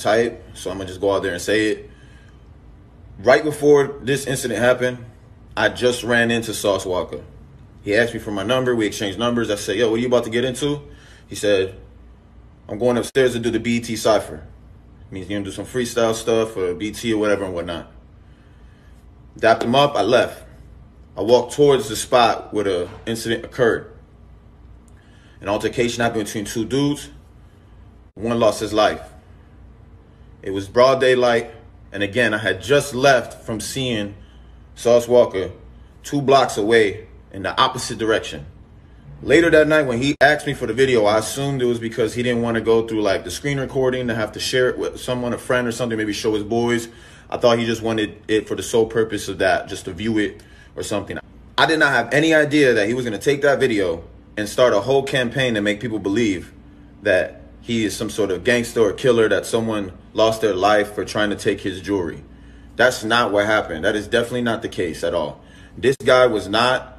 type, so I'm gonna just go out there and say it. Right before this incident happened, I just ran into Sauce Walka. He asked me for my number. We exchanged numbers. I said, "Yo, what are you about to get into?" He said, "I'm going upstairs to do the BET cipher. means you're gonna do some freestyle stuff or BET or whatever and whatnot." Dapped him up. I left. I walked towards the spot where the incident occurred. An altercation happened between two dudes. One lost his life. It was broad daylight, and again, I had just left from seeing Sauce Walka two blocks away in the opposite direction. Later that night, when he asked me for the video, I assumed it was because he didn't want to go through like the screen recording to have to share it with someone, a friend or something, maybe show his boys. I thought he just wanted it for the sole purpose of that, just to view it or something. I did not have any idea that he was going to take that video and start a whole campaign to make people believe that he is some sort of gangster or killer, that someone lost their life for trying to take his jewelry. That's not what happened. That is definitely not the case at all. This guy was not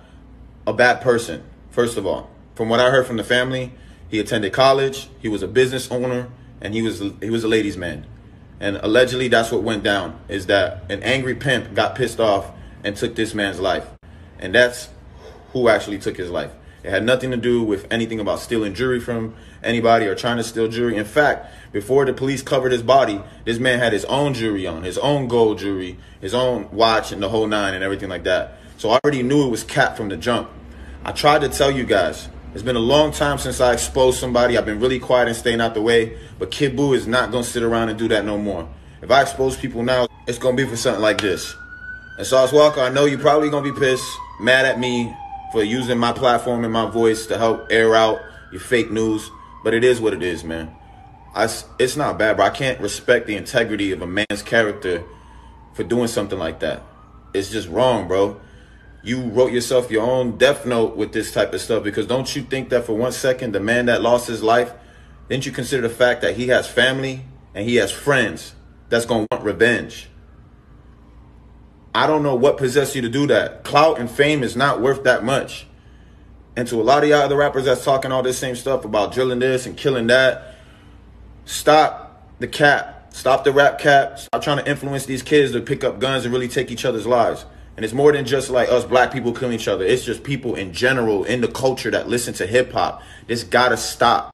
a bad person, first of all. From what I heard from the family, he attended college, he was a business owner, and he was he was a ladies' man. And allegedly that's what went down is that an angry pimp got pissed off and took this man's life. And that's who actually took his life. It had nothing to do with anything about stealing jewelry from anybody or trying to steal jewelry. In fact, before the police covered his body, this man had his own jewelry on, his own gold jewelry, his own watch, and the whole nine and everything like that. So I already knew it was cat from the jump. I tried to tell you guys. It's been a long time since I exposed somebody. I've been really quiet and staying out the way. But Kid Buu is not going to sit around and do that no more. If I expose people now, it's going to be for something like this. And Sauce Walka, I know you're probably going to be pissed, mad at me for using my platform and my voice to help air out your fake news, but it is what it is, man. I, it's not bad, but I can't respect the integrity of a man's character for doing something like that. It's just wrong, bro. You wrote yourself your own death note with this type of stuff because don't you think that for one second, the man that lost his life, didn't you consider the fact that he has family and he has friends that's going to want revenge? I don't know what possessed you to do that. Clout and fame is not worth that much. And to a lot of y'all other rappers that's talking all this same stuff about drilling this and killing that, stop the cap. Stop the rap cap. Stop trying to influence these kids to pick up guns and really take each other's lives. And it's more than just like us black people killing each other. It's just people in general in the culture that listen to hip hop. This gotta stop.